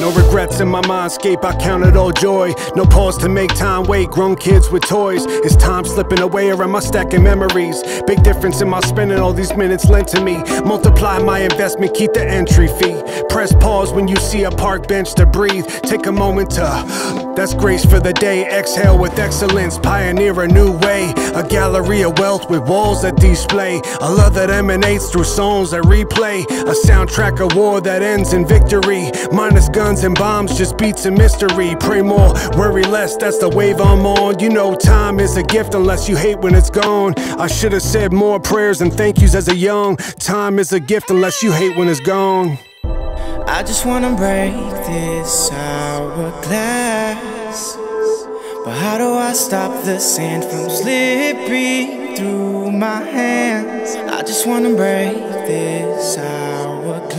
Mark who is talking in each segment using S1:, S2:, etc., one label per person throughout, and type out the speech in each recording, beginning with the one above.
S1: No regrets in my mindscape, I count it all joy. No pause to make time wait, grown kids with toys. Is time slipping away or am I stacking memories? Big difference in my spending all these minutes lent to me. Multiply my investment, keep the entry fee. Press pause when you see a park bench to breathe. Take a moment to, that's grace for the day. Exhale with excellence, pioneer a new way. A gallery of wealth with walls that display. A love that emanates through songs that replay. A soundtrack of war that ends in victory. Minus guns and bombs, just beats and mystery. Pray more, worry less, that's the wave I'm on. You know, time is a gift unless you hate when it's gone. I should have said more prayers and thank yous as a young. Time is a gift unless you hate when it's gone.
S2: I just wanna break this hourglass. But how do I stop the sand from slipping through my hands? I just wanna break this hourglass.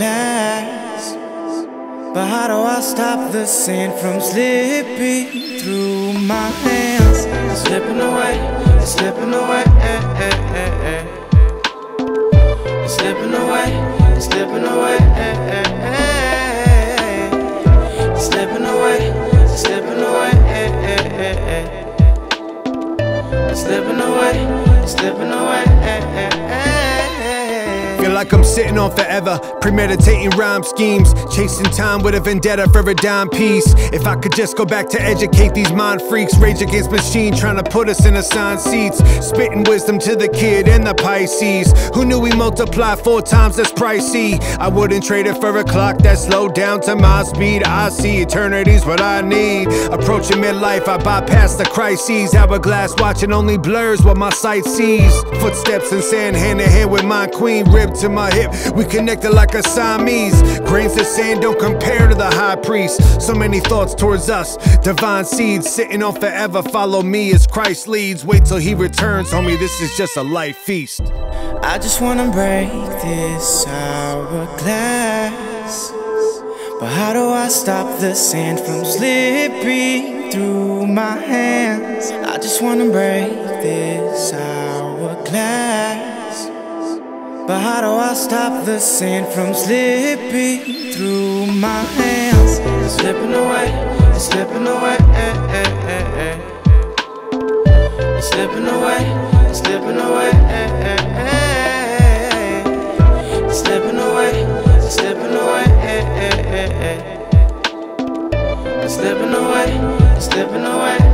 S2: But how do I stop the sand from slipping through my hands? Slipping away, slipping away.
S1: Like I'm sitting on forever, premeditating rhyme schemes, chasing time with a vendetta for a dime piece. If I could just go back to educate these mind freaks, rage against machine, trying to put us in assigned seats, spitting wisdom to the kid and the Pisces. Who knew we multiply four times that's pricey? I wouldn't trade it for a clock that slowed down to my speed. I see eternity's what I need. Approaching midlife, I bypass the crises. Hourglass watching only blurs what my sight sees. Footsteps in sand, hand in hand with my queen, ripped to my hip. We connected like a Siamese. Grains of sand don't compare to the high priest. So many thoughts towards us. Divine seeds sitting on forever. Follow me as Christ leads. Wait till he returns, homie. This is just a life feast.
S2: I just wanna break this hourglass. But how do I stop the sand from slipping through my hands? I just wanna break this hourglass. But how do I stop the sand from slipping through my hands? It's slipping away, it's slipping away. It's slipping away, it's slipping away. It's slipping away, it's slipping away. It's slipping away, it's slipping away.